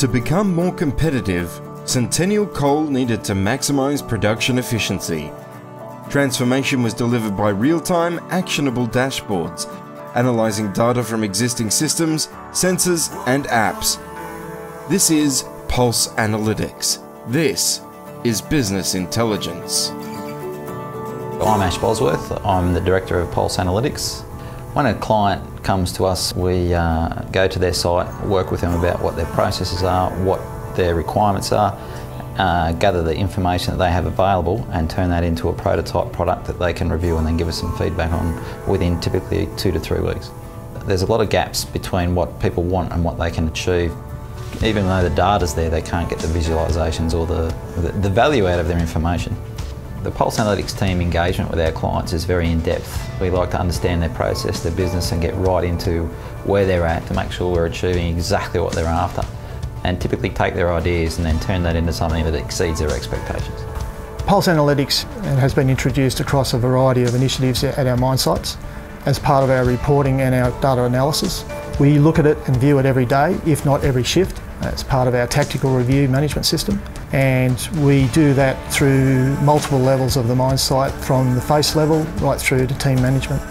To become more competitive, Centennial Coal needed to maximise production efficiency. Transformation was delivered by real-time, actionable dashboards, analysing data from existing systems, sensors and apps. This is Pulse Analytics. This is business intelligence. I'm Ash Bosworth. I'm the Director of Pulse Analytics. When a client comes to us, we uh, go to their site, work with them about what their processes are, what their requirements are, uh, gather the information that they have available and turn that into a prototype product that they can review and then give us some feedback on within typically two to three weeks. There's a lot of gaps between what people want and what they can achieve. Even though the data's there, they can't get the visualisations or the, the, the value out of their information. The Pulse Analytics team engagement with our clients is very in-depth. We like to understand their process, their business and get right into where they're at to make sure we're achieving exactly what they're after and typically take their ideas and then turn that into something that exceeds their expectations. Pulse Analytics has been introduced across a variety of initiatives at our mine sites as part of our reporting and our data analysis. We look at it and view it every day, if not every shift. It's part of our tactical review management system and we do that through multiple levels of the mine site from the face level right through to team management.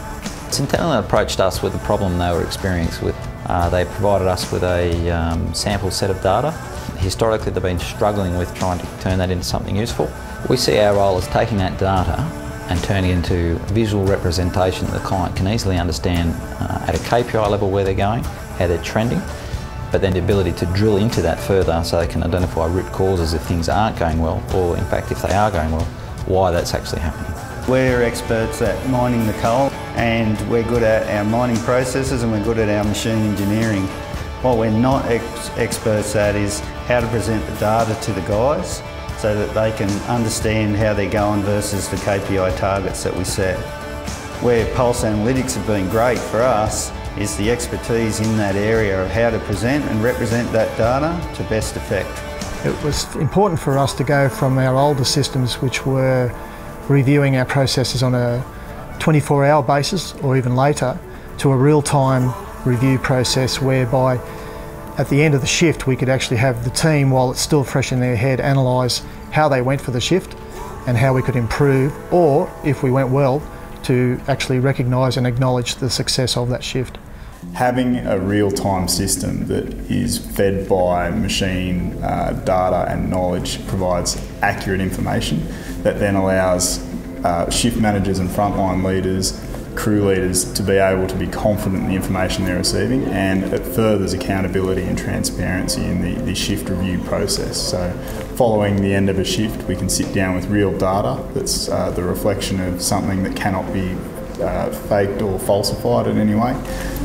Centennial approached us with a problem they were experiencing with. Uh, they provided us with a um, sample set of data. Historically they've been struggling with trying to turn that into something useful. We see our role as taking that data and turning it into visual representation that the client can easily understand uh, at a KPI level where they're going, how they're trending, but then the ability to drill into that further so they can identify root causes if things aren't going well, or in fact if they are going well, why that's actually happening. We're experts at mining the coal and we're good at our mining processes and we're good at our machine engineering. What we're not ex experts at is how to present the data to the guys so that they can understand how they're going versus the KPI targets that we set. Where Pulse Analytics have been great for us is the expertise in that area of how to present and represent that data to best effect. It was important for us to go from our older systems which were reviewing our processes on a 24 hour basis or even later to a real-time review process whereby at the end of the shift we could actually have the team while it's still fresh in their head analyse how they went for the shift and how we could improve or if we went well to actually recognise and acknowledge the success of that shift. Having a real-time system that is fed by machine uh, data and knowledge provides accurate information that then allows uh, shift managers and frontline leaders, crew leaders to be able to be confident in the information they're receiving and it furthers accountability and transparency in the, the shift review process. So following the end of a shift we can sit down with real data that's uh, the reflection of something that cannot be uh, faked or falsified in any way.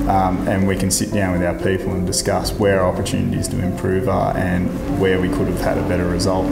Um, and we can sit down with our people and discuss where opportunities to improve are and where we could have had a better result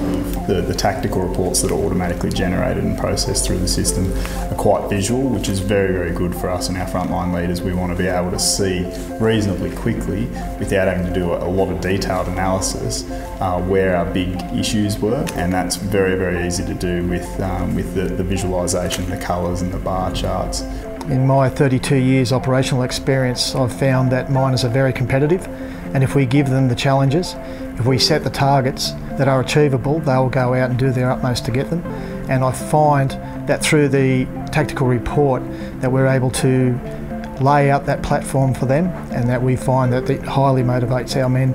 the, the tactical reports that are automatically generated and processed through the system are quite visual, which is very, very good for us and our frontline leaders. We want to be able to see reasonably quickly without having to do a, lot of detailed analysis uh, where our big issues were and that's very, very easy to do with, um, with the, the visualisation, the colours and the bar charts. In my 32 years operational experience, I've found that miners are very competitive and if we give them the challenges, if we set the targets that are achievable, they'll go out and do their utmost to get them. And I find that through the tactical report that we're able to lay out that platform for them and that we find that it highly motivates our men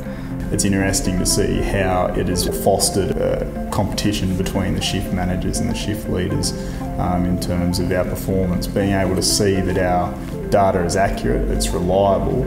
it's interesting to see how it has fostered a competition between the shift managers and the shift leaders um, in terms of our performance, being able to see that our data is accurate, it's reliable,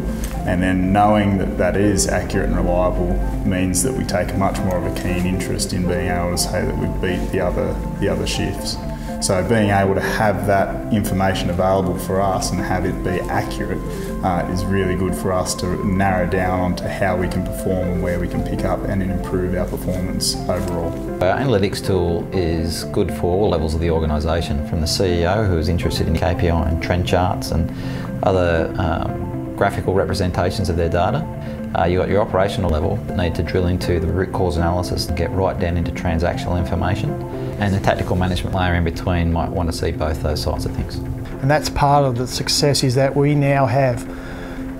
and then knowing that that is accurate and reliable means that we take much more of a keen interest in being able to say that we've beat the other, the other shifts. So being able to have that information available for us and have it be accurate uh, is really good for us to narrow down onto how we can perform and where we can pick up and improve our performance overall. Our analytics tool is good for all levels of the organisation, from the CEO who is interested in KPI and trend charts and other um, graphical representations of their data. Uh, you've got your operational level need to drill into the root cause analysis and get right down into transactional information and the tactical management layer in between might want to see both those sides of things. And that's part of the success is that we now have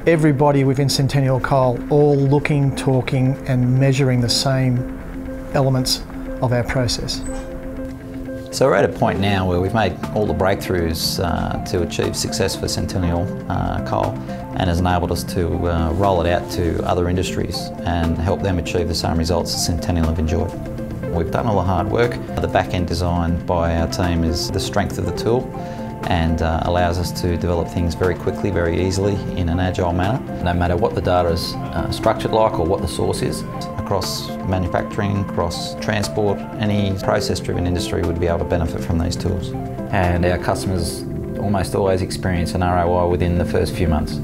everybody within Centennial Coal all looking, talking, and measuring the same elements of our process. So we're at a point now where we've made all the breakthroughs uh, to achieve success for Centennial uh, Coal and has enabled us to uh, roll it out to other industries and help them achieve the same results that Centennial have enjoyed. We've done all the hard work. The back-end design by our team is the strength of the tool and uh, allows us to develop things very quickly, very easily in an agile manner. No matter what the data is uh, structured like or what the source is, across manufacturing, across transport, any process-driven industry would be able to benefit from these tools. And our customers almost always experience an ROI within the first few months.